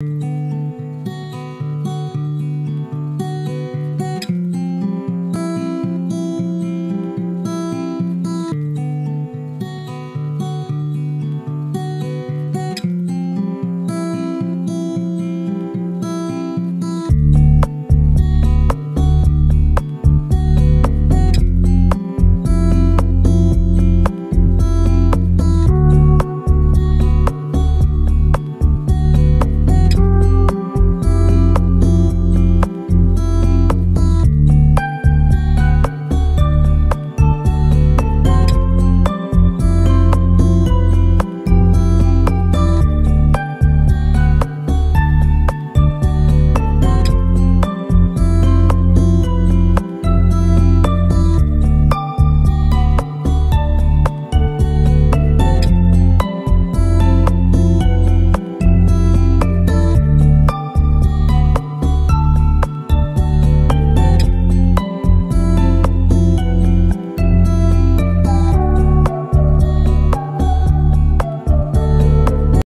you